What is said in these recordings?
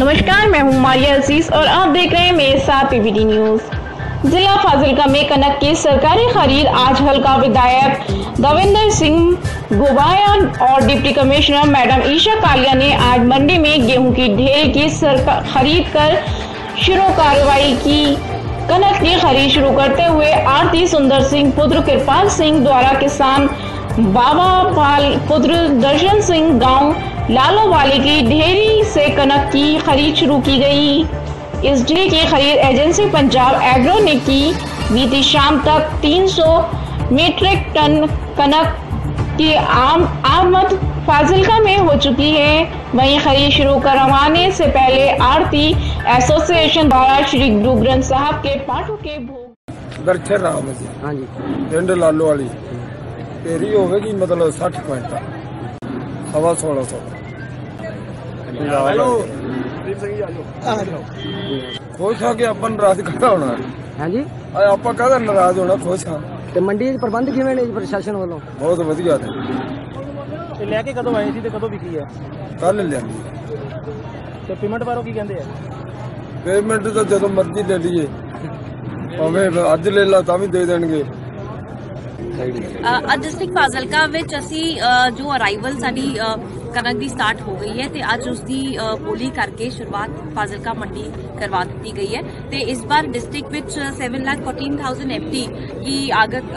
नमस्कार, मैं हूँ मारिया अज़ीज़ और आप देख रहे हैं मेरे साथ पीबीडी न्यूज़ जिला फाजिलका में कनक की सरकारी खरीद आज हल्का विधायक दविंदर सिंह गोबाया और deputy commissioner madam Isha Kalia ने आज मंडी में गेहूँ की ढेर की खरीद कर शुरू कार्रवाई की। कनक की खरीद शुरू करते हुए आरती सुंदर सिंह, पुत्र कृपाल सिंह द्वारा किसान बाबा पाल, पुत्र दर्शन सिंह, गाँव लालो वाले की डेयरी से कनक की खरीद शुरू की गई। इस डी की खरीद एजेंसी पंजाब एग्रो ने की। बीती शाम तक 300 मीट्रिक टन कनक की आम आमद फाजिलका में हो चुकी है। वहीं खरीद शुरू करवाने से पहले आरती एसोसिएशन द्वारा श्री गुरु ग्रंथ साहब के पाठों के भोग राम जी। हाँ जी। पिंड लालो वाली। तेरी होगी मतलब 60 पॉइंट सवा सोलह सौ। 1600 ਹੈਲੋ। ਖੁਸ਼ ਆ ਕੇ ਆਪਾਂ ਨਾਰਾਜ਼ ਕਾਹਦਾ ਹੋਣਾ? ਹਾਂਜੀ? ਆ ਆਪਾਂ ਕਾਹਦਾ ਨਾਰਾਜ਼ ਹੋਣਾ? ਖੁਸ਼ ਆ। ਤੇ ਮੰਡੀ ਦੇ ਪ੍ਰਬੰਧ ਕਿਵੇਂ ਨੇ ਜੀ ਪ੍ਰਸ਼ਾਸਨ ਵੱਲੋਂ? ਬਹੁਤ ਵਧੀਆ ਨੇ। ਤੇ ਲੈ ਕੇ ਕਦੋਂ ਆਏ ਸੀ ਤੇ ਕਦੋਂ ਵਿਕੀ ਹੈ ਕੱਲ ਲਿਆਂਦੀ ਤੇ ਪੇਮੈਂਟ ਬਾਰੇ ਕੀ ਕਹਿੰਦੇ ਆ? ਪੇਮੈਂਟ ਤਾਂ ਜਦੋਂ ਮਰਜ਼ੀ ਲੈ ਲਈਏ। ਭਾਵੇਂ ਅੱਜ ਲੈ ਲਾ ਤਾਂ ਵੀ ਦੇ ਦੇਣਗੇ। ਅੱਜ ਡਿਸਟ੍ਰਿਕਟ ਫਾਜ਼ਿਲਕਾ ਵਿੱਚ ਅਸੀਂ ਜੋ ਅਰਾਈਵਲ ਸਾਡੀ ਕਣਕ ਦੀ ਸਟਾਰਟ ਹੋ ਗਈ ਹੈ ਤੇ ਅੱਜ ਉਸ ਦੀ ਬੋਲੀ ਕਰਕੇ ਸ਼ੁਰੂਆਤ ਫਾਜ਼ਿਲਕਾ ਮੰਡੀ ਕਰਵਾ ਦਿੱਤੀ ਗਈ ਹੈ ਤੇ ਇਸ ਵਾਰ ਡਿਸਟ੍ਰਿਕਟ ਵਿੱਚ 714000 ਐਫਟੀ ਦੀ ਆਗਤ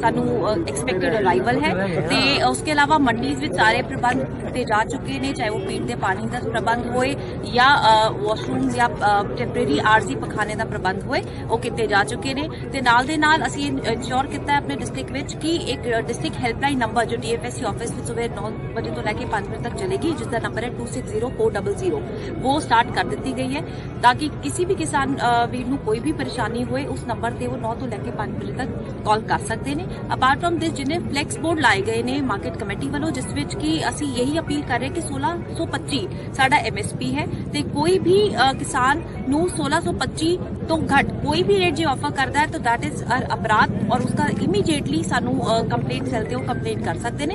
ਸਾਨੂੰ ਐਕਸਪੈਕਟਡ ਅਰਾਈਵਲ ਹੈ ਤੇ ਉਸ ਦੇ ਇਲਾਵਾ ਮੰਡੀਜ਼ ਵਿੱਚ ਸਾਰੇ ਪ੍ਰਬੰਧ ਕੀਤੇ ਜਾ ਚੁੱਕੇ ਨੇ, ਚਾਹੇ ਉਹ ਪੀਣ ਦੇ ਪਾਣੀ ਦਾ ਪ੍ਰਬੰਧ ਹੋਏ ਜਾਂ ਵਾਸ਼ਰੂਮਸ ਜਾਂ ਟੈਂਪਰੇਰੀ ਆਰਜ਼ੀ ਪਖਾਨੇ ਦਾ ਪ੍ਰਬੰਧ ਹੋਏ, ਉਹ ਕੀਤੇ ਜਾ ਚੁੱਕੇ ਨੇ। ਤੇ ਨਾਲ ਦੇ ਨਾਲ ਅਸੀਂ ਇਨਸ਼ੋਰ ਕੀਤਾ ਹੈ ਆਪਣੇ ਡਿਸਟ੍ਰਿਕਟ ਵਿੱਚ ਕਿ ਇੱਕ ਡਿਸਟ੍ਰਿਕਟ ਹੈਲਪਲਾਈਨ ਨੰਬਰ ਜੋ ਡੀਐਫਐਸਸੀ ਆਫਿਸ ਵਿੱਚ ਸਵੇਰ 9 ਵਜੇ ਤੋਂ ਲੈ ਕੇ 5 ਵਜੇ ਤੱਕ ਚੱਲੇਗੀ ਜਿਸ ਦਾ ਨੰਬਰ ਹੈ 260400 ਉਹ ਸਟਾਰਟ ਕਰ ਦਿੱਤੀ ਗਈ ਹੈ, ਤਾਂ ਕਿ ਕਿਸੇ ਵੀ ਕਿਸਾਨ ਵੀਰ ਨੂੰ ਕੋਈ ਵੀ ਪਰੇਸ਼ਾਨੀ ਹੋਏ, ਉਸ ਨੰਬਰ ਤੇ ਉਹ 9 ਤੋਂ ਲੈ ਕੇ 5 ਵਜੇ ਤੱਕ ਕਾਲ ਕਰ ਸਕਦੇ ਨੇ। ਅਪਾਰਟ ਫਰਮ ਦਿਸ ਜਿਹਨੇ ਫਲੈਕਸ ਬੋਰਡ ਲਾਏ ਗਏ ਨੇ ਮਾਰਕੀਟ ਕਮੇਟੀ ਵੱਲੋਂ, ਜਿਸ ਵਿੱਚ ਕਿ ਅਸੀਂ ਇਹੀ ਅਪੀਲ ਕਰ ਰਹੇ ਕਿ 1625 ਸਾਡਾ ਐਮਐਸਪੀ ਹੈ ਤੇ ਕੋਈ ਵੀ ਕਿਸਾਨ ਨੂੰ 1625 ਤੋਂ ਘੱਟ ਕੋਈ ਵੀ ਰੇਟ ਜੇ ਆਫਰ ਕਰਦਾ ਹੈ, ਤਾਂ ਦੈਟ ਇਜ਼ ਅਪਰਾਧ ਔਰ ਉਸका ਇਮੀਡੀਏਟਲੀ ਸਾਨੂੰ ਕੰਪਲੇਂਟ ਸੈਲ ਤੇ ਉਹ ਕੰਪਲੇਂਟ ਕਰ ਸਕਦੇ ਨੇ।